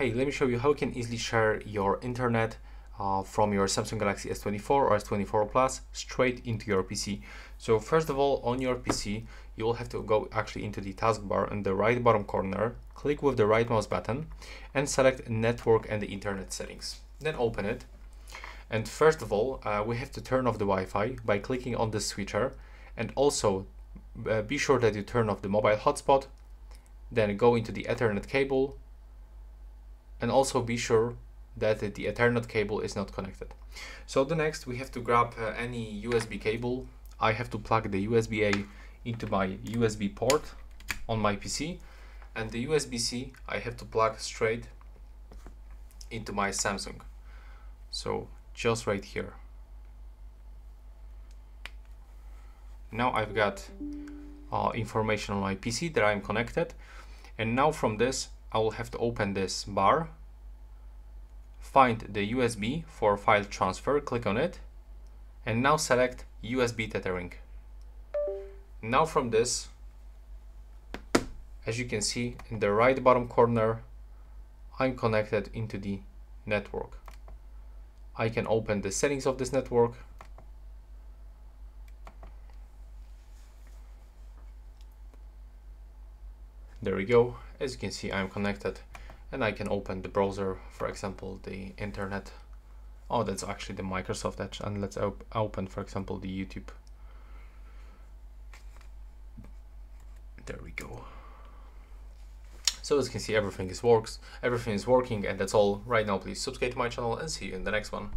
Hey, let me show you how you can easily share your internet uh, from your Samsung Galaxy S24 or S24 Plus straight into your PC. So first of all, on your PC, you will have to go actually into the taskbar in the right bottom corner, click with the right mouse button and select network and the internet settings. Then open it. And first of all, uh, we have to turn off the Wi-Fi by clicking on the switcher and also uh, be sure that you turn off the mobile hotspot, then go into the Ethernet cable and also be sure that the Ethernet cable is not connected. So the next we have to grab uh, any USB cable. I have to plug the USB-A into my USB port on my PC and the USB-C I have to plug straight into my Samsung. So just right here. Now I've got uh, information on my PC that I'm connected and now from this I will have to open this bar find the USB for file transfer, click on it, and now select USB tethering. Now from this, as you can see in the right bottom corner, I'm connected into the network. I can open the settings of this network. There we go. As you can see, I'm connected and I can open the browser, for example, the internet. Oh, that's actually the Microsoft Edge. And let's op open, for example, the YouTube. There we go. So as you can see, everything is works, everything is working, and that's all right now. Please subscribe to my channel and see you in the next one.